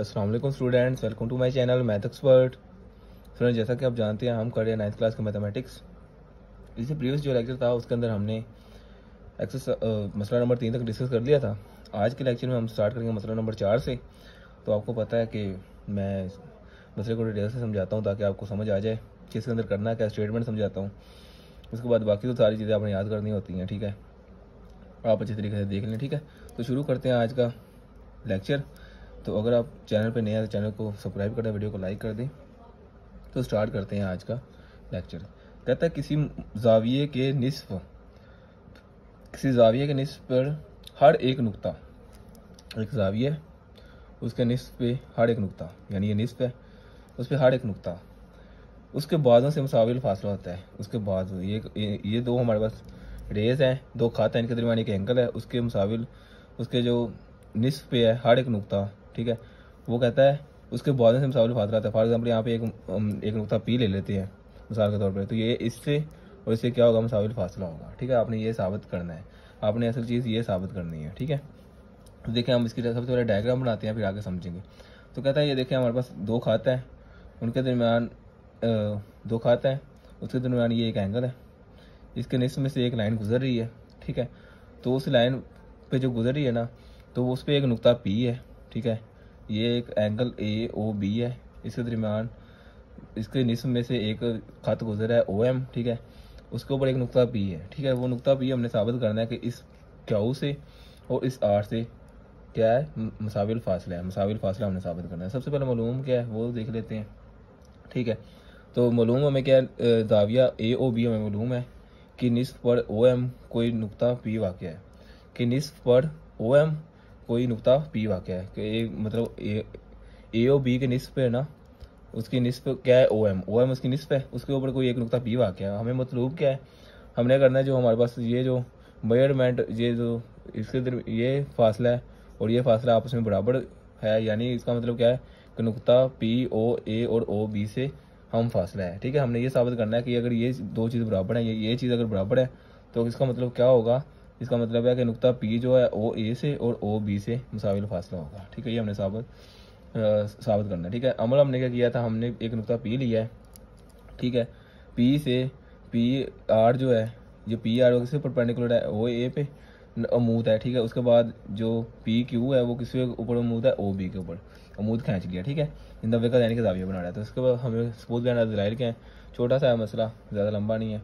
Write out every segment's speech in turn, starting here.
السلام علیکم students welcome to my channel math expert friend جیسا کہ آپ جانتے ہیں، ہم کر رہے ہیں نائنتھ کلاس کا میتھمیٹکس اس سے پریویس جو لیکچر تھا، اس کے اندر ہم نے ایکسس مسئلہ نمبر تین تک ڈسکس کر لیا تھا. آج کے لیکچر میں ہم سٹارٹ کریں گے مسئلہ نمبر چار سے. تو آپ کو پتہ ہے کہ میں مسئلے کو ڈیٹیل سے سمجھاتا ہوں تاکہ آپ کو سمجھ آ جائے کہ اس کے اندر کرنا ہے کیا اسٹیٹمنٹ سمجھاتا ہوں. اس کے بعد باقی تو ساری چیزیں آپ نے یاد کرنی ہوتی ہیں، ٹھیک ہے. آپ اچھی طریقے سے دیکھ لیں، ٹھیک ہے. تو شروع کرتے ہیں آج کا لیکچر تو اگر آپ چینل پہ نئے ہیں تو چینل کو سبسکرائب کر دیں، ویڈیو کو لائک کر دیں۔ تو سٹارٹ کرتے ہیں آج کا لیکچر۔ کہتا ہے کسی زاویے کے نصف، کسی زاویے کے نصف پر ہر ایک نقطہ، ایک زاویہ، اس کے نصف پہ ہر ایک نقطہ یعنی یہ نصف ہے، اس پہ ہر ایک نقطہ۔ اس کے بعدوں سے مساوی فاصلہ ہوتا ہے۔ اس کے بعد یہ یہ دو ہمارے پاس ریز ہیں، دو کھاتے ہیں، ان کے درمیان ایک اینکل ہے۔ اس کے مساوی، اس کے جو نصف پہ ہے، ہر ایک نقطہ ٹھیک ہے؟ وہ کہتا ہے، اس کے بعد سے مساول فاصلہ آتا ہے فار ایگزامپل یہاں پہ ایک ایک نقطہ پی لے لیتے ہیں، مثال کے طور پہ۔ تو یہ اس سے اور اس سے کیا ہوگا؟ مساول فاصلہ ہوگا۔ ٹھیک ہے؟ آپ نے یہ ثابت کرنا ہے۔ آپ نے اصل چیز یہ ثابت کرنی ہے۔ ٹھیک ہے؟ تو دیکھیں، ہم اس کی سب سے پہلے ڈائگرام بناتے ہیں، پھر آگے سمجھیں گے۔ تو کہتا ہے، یہ دیکھیں، ہمارے پاس دو کھاتا ہے ان کے درمیان دو کھاتا ہے اس کے درمیان یہ ایک اینگل ہے۔ اس کے نصف میں سے ایک لائن گزر رہی ہے۔ ٹھیک ہے؟ تو اس لائن پہ جو گزر رہی ہے نا، تو اس پہ ایک نقطہ پی ہے۔ ٹھیک ہے؟ یہ ایک اینگل اے او بی ہے۔ اس کے درمیان اس کے نصف میں سے ایک خط گزرا ہے او ایم ٹھیک ہے۔ اس کے اوپر ایک نقطہ پی ہے، ٹھیک ہے۔ وہ نقطہ پی ہم نے ثابت کرنا ہے کہ اس کیو سے اور اس آر سے کیا ہے؟ مساوی فاصلہ ہے۔ مساوی فاصلہ ہم نے ثابت کرنا ہے۔ سب سے پہلے معلوم کیا ہے، وہ دیکھ لیتے ہیں، ٹھیک ہے۔ تو معلوم ہمیں کیا ہے؟ زاویہ اے او بی ہمیں معلوم ہے کہ نصف پر او ایم کوئی نقطہ پی واقع ہے۔ کہ نصف پر او ایم کوئی نقطہ پی واقع ہے کہ ایک مطلب اے او بی کے نصف پہ نا، اس کی نصف کیا ہے؟ او ایم او ایم اس کی نصف ہے، اس کے اوپر کوئی ایک نقطہ پی واقع ہے۔ ہمیں مطلوب کیا ہے؟ ہم نے کرنا ہے جو ہمارے پاس یہ جو میئرمنٹ یہ جو اس کے در، یہ فاصلہ ہے اور یہ فاصلہ آپس میں برابر ہے یعنی اس کا مطلب کیا ہے؟ کہ نقطہ پی او اے اور او بی سے ہم فاصلہ ہے۔ ٹھیک ہے، ہم نے یہ ثابت کرنا ہے کہ اگر یہ دو چیز برابر ہیں یہ چیز اگر برابر ہے تو اس کا مطلب کیا ہوگا؟ اس کا مطلب ہے کہ نقطہ پی جو ہے او اے سے اور او بی سے مساوی فاصلہ ہوگا۔ ٹھیک ہے، یہ ہم نے ثابت ثابت کرنا ہے۔ ٹھیک ہے، عمل ہم نے کیا کیا تھا؟ ہم نے ایک نقطہ پی لیا ہے۔ ٹھیک ہے پی سے پی آر جو ہے، جو پی آر کس پرپینڈیکولر ہے او اے پہ امود ہے۔ ٹھیک ہے، اس کے بعد جو پی کیو ہے، وہ کس کے اوپر امود ہے؟ او بی کے اوپر۔ امود کھینچ لیا ٹھیک ہے، ان دفعے کا یعنی کہ زاویہ بنا رہا ہے۔ تو اس کے بعد ہمیں سپوز بیان دلائل کے ہیں چھوٹا سا ہے مسئلہ، زیادہ لمبا نہیں ہے۔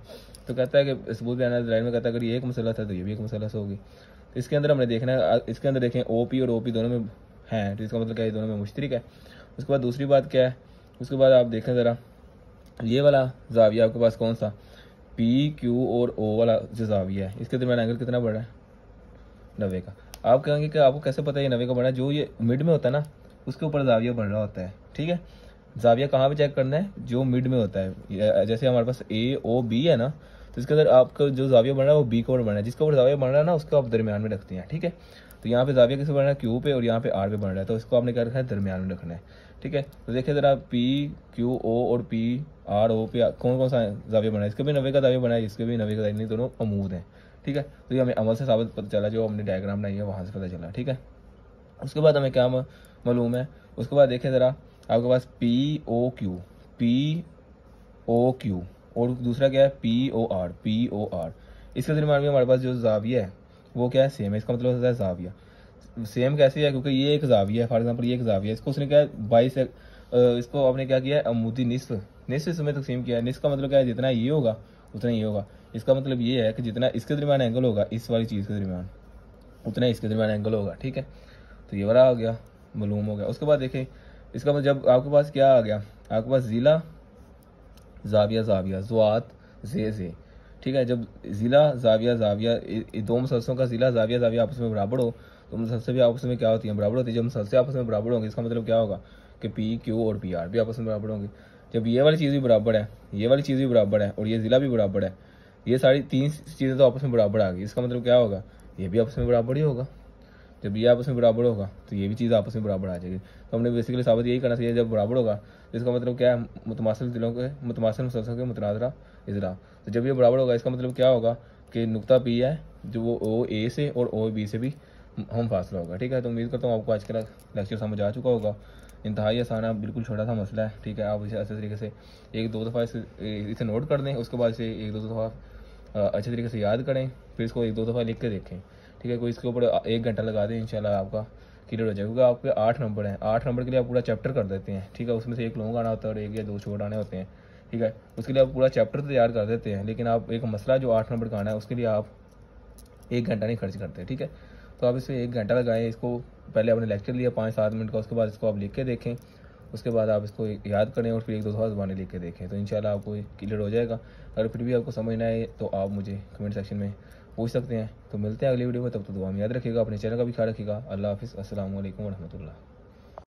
تو کہتا ہے کہ ثبوت بیان لائن میں کہتا ہے اگر یہ ایک مسئلہ تھا تو یہ بھی ایک مسئلہ سے ہوگی تو اس کے اندر ہم نے دیکھنا ہے، اس کے اندر دیکھیں او پی اور او پی دونوں میں ہیں، تو اس کا مطلب کیا ہے دونوں میں مشترک ہے۔ اس کے بعد دوسری بات کیا ہے؟ اس کے بعد آپ دیکھیں ذرا، یہ والا زاویہ آپ کے پاس کون سا؟ پی کیو اور او والا جو زاویہ ہے۔ اس کے درمیان اینگل کتنا بڑھ رہا ہے؟ نوے کا۔ آپ کہیں گے کہ آپ کو کیسے پتہ ہے یہ نوے کا بڑھا ہے؟ جو یہ مڈ میں ہوتا ہے نا، اس کے اوپر زاویہ بڑھ رہا ہوتا ہے، ٹھیک ہے؟ زاویہ کہاں پہ چیک کرنا ہے؟ جو مڈ میں ہوتا ہے۔ جیسے ہمارے پاس اے او بی ہے نا تو اس کے اندر آپ کا جو زاویہ بن رہا ہے وہ بی کے اوپر بن رہا ہے۔ جس کے اوپر زاویہ بن رہا ہے نا، اس کو آپ درمیان میں رکھتے ہیں، ٹھیک ہے؟ تو یہاں پہ زاویہ کس بن رہا ہے؟ کیو پہ اور یہاں پہ آر پہ بن رہا ہے۔ تو اس کو آپ نے کیا رکھنا ہے؟ درمیان میں رکھنا ہے، ٹھیک ہے؟ تو دیکھیں ذرا پی کیو او اور پی آر او پہ کون کون سا زاویہ بنا ہے؟ اس کے بھی نوے کا زاویہ بنا ہے، اس کے بھی نوے کا زاویہ دونوں امود ہیں، ٹھیک ہے؟ تو یہ ہمیں عمل سے ثابت پتہ چلا، جو ہم نے ڈائگرام بنائی ہے، وہاں سے پتہ چلا، ٹھیک ہے؟ اس کے بعد ہمیں کیا معلوم ہے؟ اس کے بعد دیکھیں ذرا، آپ کے پاس پی او کیو پی او کیو اور دوسرا کیا ہے؟ پی O R P O R اس کے درمیان میں ہمارے پاس جو زاویہ ہے، وہ کیا ہے؟ سیم ہے۔ اس کا مطلب ہوتا ہے زاویہ۔ سیم کیسے ہے؟ کیونکہ یہ ایک زاویہ ہے فار ایگزامپل یہ ایک زاویہ ہے۔ اس کو اس نے کیا ہے؟ بائیس اس کو آپ نے کیا کیا ہے؟ عمودی نصف۔ نصف اس میں تقسیم کیا ہے۔ نصف کا مطلب کیا ہے؟ جتنا یہ ہوگا، اتنا یہ ہوگا۔ اس کا مطلب یہ ہے کہ جتنا اس کے درمیان اینگل ہوگا، اس والی چیز کے درمیان، اتنا اس کے درمیان اینگل ہوگا، ٹھیک ہے؟ تو یہ والا آ گیا، معلوم ہو گیا۔ اس کے بعد دیکھیں، اس کا مطلب جب آپ کے پاس کیا آ گیا؟ آپ کے پاس ضلع زاویہ زاویہ، زوات، زے زے۔ ٹھیک ہے، جب ضلع زاویہ زاویہ دو مسلسلوں کا ضلع زاویہ زاویہ آپس میں برابر ہو، تو مسلسل بھی آپس میں کیا ہوتی ہیں؟ برابر ہوتی ہے جب مسلسل آپس میں برابر ہوں گے، اس کا مطلب کیا ہوگا؟ کہ پی کیو اور پی آر بھی آپس میں برابر ہوں گے۔ جب یہ والی چیز بھی برابر ہے، یہ والی چیز بھی برابر ہے اور یہ ضلع بھی برابر ہے، یہ ساری تین چیزیں تو آپس میں برابر آ گئی۔ اس کا مطلب کیا ہوگا؟ یہ بھی آپس میں برابر ہی ہوگا۔ جب یہ آپس میں برابر ہوگا تو یہ بھی چیز آپس میں برابر آ جائے گی۔ تو ہم نے بیسیکلی ثابت یہی کرنا چاہیے، جب برابر ہوگا اس کا مطلب کیا ہے؟ متماثل دلوں کے متماثل مسلسل کے متنازرہ اضلاع۔ تو جب یہ برابر ہوگا، اس کا مطلب کیا ہوگا کہ نقطہ پی ہے، جو وہ او اے سے اور او بی سے بھی ہم فاصلہ ہوگا۔ ٹھیک ہے، تو امید کرتا ہوں آپ کو آج کا لیکچر سمجھ آ چکا ہوگا۔ انتہائی آسان ہے، بالکل چھوٹا سا مسئلہ ہے۔ ٹھیک ہے، آپ اسے اچھے طریقے سے ایک دو دفعہ اسے نوٹ کر دیں، اس کے بعد اسے ایک دو دفعہ اچھے طریقے سے یاد کریں، پھر اس کو ایک دو دفعہ لکھ کے دیکھیں۔ ٹھیک ہے، کوئی اس کے اوپر ایک گھنٹہ لگا دیں انشاءاللہ آپ کا کلیئر ہو جائے گا آپ کے آٹھ نمبر ہیں۔ آٹھ نمبر کے لیے آپ پورا چیپٹر کر دیتے ہیں۔ ٹھیک ہے، اس میں سے ایک لونگ آنا ہوتا ہے اور ایک یا دو چھوٹ آنے ہوتے ہیں۔ ٹھیک ہے، اس کے لیے آپ پورا چیپٹر تیار کر دیتے ہیں، لیکن آپ ایک مسئلہ جو آٹھ نمبر کا آنا ہے، اس کے لیے آپ ایک گھنٹہ نہیں خرچ کرتے، ٹھیک ہے؟ تو آپ اس میں ایک گھنٹہ لگائیں، اس کو پہلے آپ نے لیکچر لیا، پانچ سات منٹ کا، اس کے بعد اس کو آپ لکھ کے دیکھیں۔ اس کے بعد آپ اس کو یاد کریں اور پھر ایک دو دفعہ زبانیں لکھ کے دیکھیں۔ تو انشاءاللہ آپ کو کلیئر ہو جائے گا۔ اگر پھر بھی آپ کو سمجھنا ہے تو آپ مجھے کمنٹ سیکشن میں پوچھ سکتے ہیں۔ تو ملتے ہیں اگلی ویڈیو میں، تب تو دعا میں یاد رکھے گا، اپنے چینل کا بھی خیال رکھے گا۔ اللہ حافظ، السلام علیکم ورحمۃ اللہ۔